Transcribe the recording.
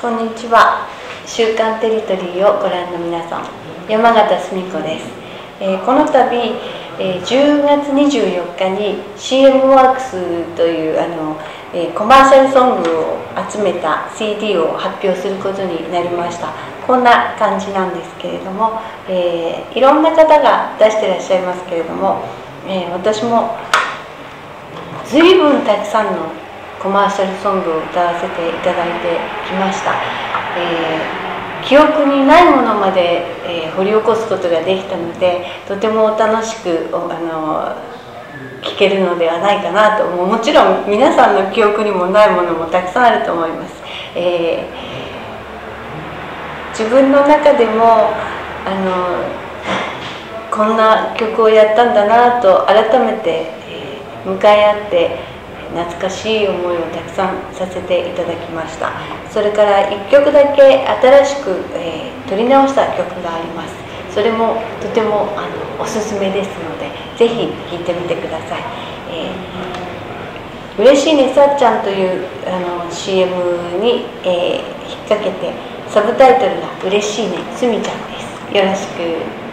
こんにちは。週刊テリトリーをご覧の皆さん山形澄子です、えー、この度、えー、10月24日に CM ワークスというあの、えー、コマーシャルソングを集めた CD を発表することになりました。こんな感じなんですけれども、え、いろんな方が出してらっしゃいますけれども、え私も随分たくさんのコマーシャルソングを歌わせていただいてきました、えー、記憶にないものまで、えー、掘り起こすことができたのでとても楽しくあの聴けるのではないかなと思う。もちろん皆さんの記憶にもないものもたくさんあると思います、えー、自分の中でもあのこんな曲をやったんだなと改めて、え向かい合って懐かしい思いをたくさんさせていただきました。それから1曲だけ新しく、えー、撮り直した曲があります。それもとてもあのおすすめですのでぜひ聴いてみてください、えー、嬉しいねさっちゃんというあの CM に、えー、引っ掛けてサブタイトルが「嬉しいねすみちゃん」です。よろしく。